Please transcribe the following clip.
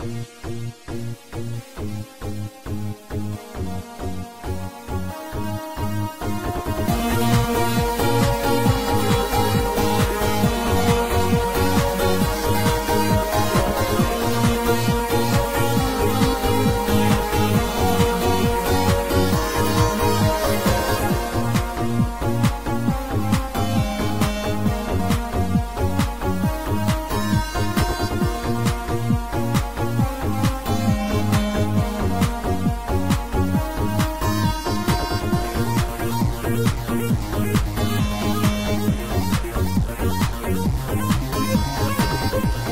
Thank you. Thank